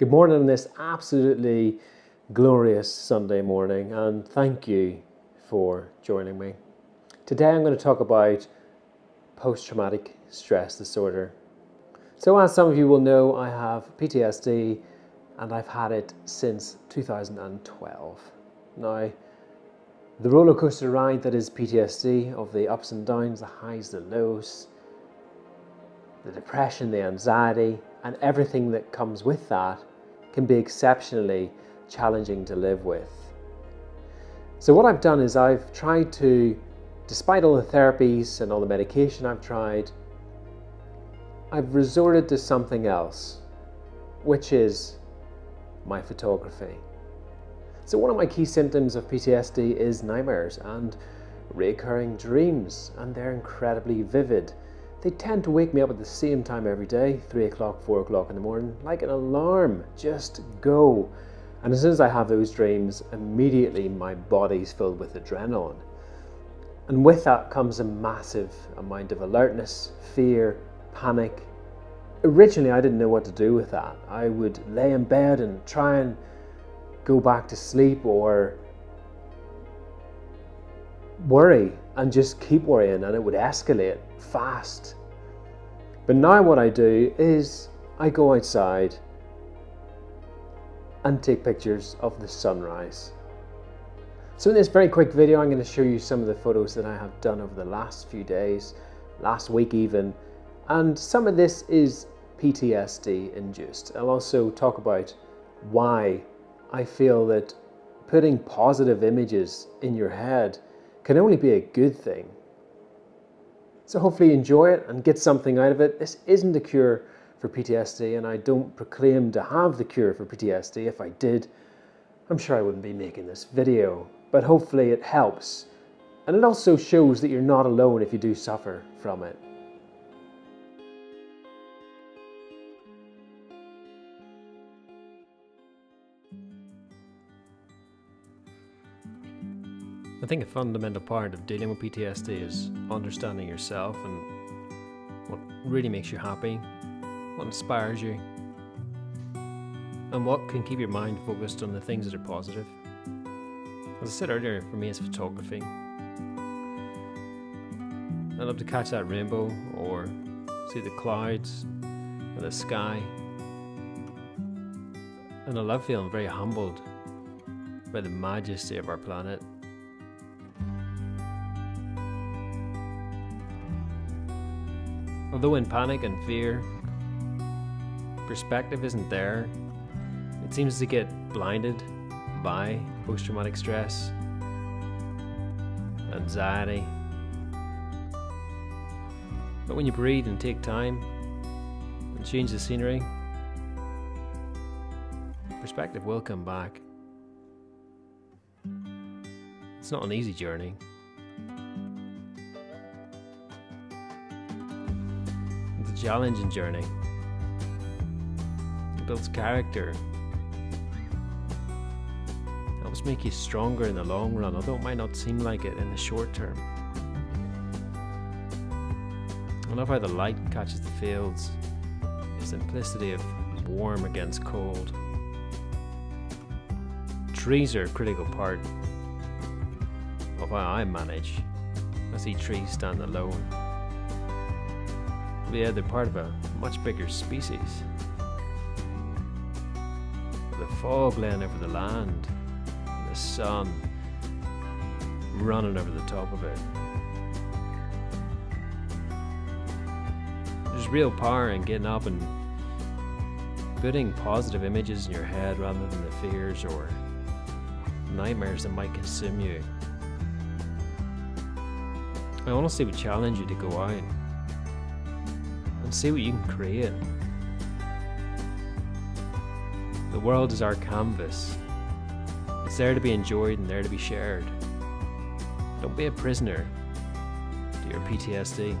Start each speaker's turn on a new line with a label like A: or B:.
A: Good morning on this absolutely glorious Sunday morning, and thank you for joining me. Today I'm going to talk about post traumatic stress disorder. So, as some of you will know, I have PTSD and I've had it since 2012. Now, the roller coaster ride that is PTSD of the ups and downs, the highs, the lows, the depression, the anxiety, and everything that comes with that can be exceptionally challenging to live with. So, what I've done is I've tried to, despite all the therapies and all the medication I've tried, I've resorted to something else, which is my photography. So, one of my key symptoms of PTSD is nightmares and recurring dreams, and they're incredibly vivid. They tend to wake me up at the same time every day 3 o'clock, 4 o'clock in the morning, like an alarm. Just go. And as soon as I have those dreams, immediately my body's filled with adrenaline. And with that comes a massive amount of alertness, fear, panic. Originally, I didn't know what to do with that. I would lay in bed and try and go back to sleep or worry and just keep worrying, and it would escalate fast. But now, what I do is I go outside and take pictures of the sunrise. So in this very quick video, I'm going to show you some of the photos that I have done over the last few days, last week even, and some of this is PTSD induced. I'll also talk about why I feel that putting positive images in your head can only be a good thing. So hopefully enjoy it and get something out of it. This isn't a cure for PTSD, and I don't proclaim to have the cure for PTSD. If I did, I'm sure I wouldn't be making this video. But hopefully it helps. And it also shows that you're not alone if you do suffer from it. I think a fundamental part of dealing with PTSD is understanding yourself and what really makes you happy what inspires you, and what can keep your mind focused on the things that are positive. As I said earlier, for me, it's photography. I love to catch that rainbow or see the clouds and the sky. And I love feeling very humbled by the majesty of our planet. Although in panic and fear, perspective isn't there. It seems to get blinded by post traumatic stress, anxiety. But when you breathe and take time and change the scenery, perspective will come back. It's not an easy journey. It's a challenging journey builds character. Helps make you stronger in the long run, although it might not seem like it in the short term. I love how the light catches the fields, the simplicity of warm against cold. Trees are a critical part of how I manage. I see trees stand alone. Yeah, they're part of a much bigger species the fog laying over the land, the sun running over the top of it. There's real power in getting up and putting positive images in your head rather than the fears or nightmares that might consume you. I honestly would challenge you to go out and see what you can create. The world is our canvas. It's there to be enjoyed and there to be shared. Don't be a prisoner to your PTSD.